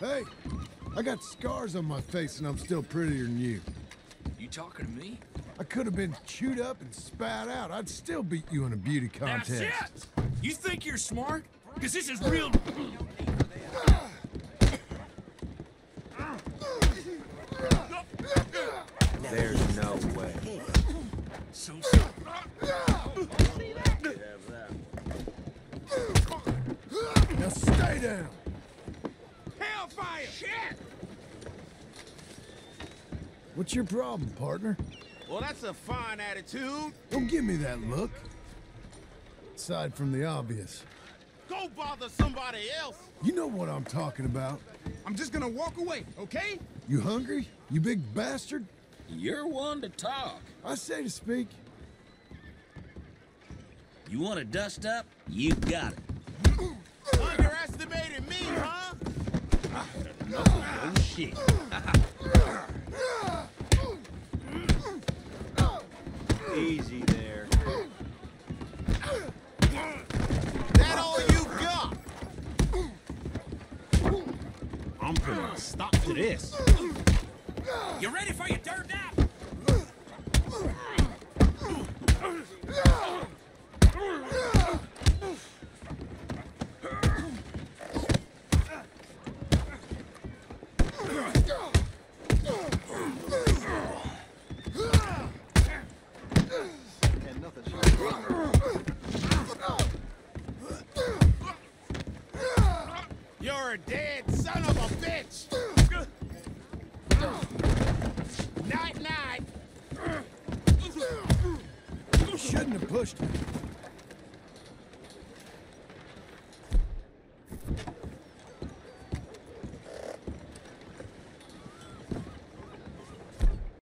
Hey, I got scars on my face and I'm still prettier than you. You talking to me? I could have been chewed up and spat out. I'd still beat you in a beauty contest. That's it! You think you're smart? Because this is real... There's no way. So Now stay down. Hellfire! Shit! What's your problem, partner? Well, that's a fine attitude. Don't give me that look. Aside from the obvious. Go bother somebody else. You know what I'm talking about. I'm just gonna walk away, okay? You hungry? You big bastard? You're one to talk. I say to speak. You want to dust up? You got it. shit. Easy there. That all you got? I'm putting a stop to this. You ready for your dirt nap? You're a dead son of a bitch. Night, night. You shouldn't have pushed me.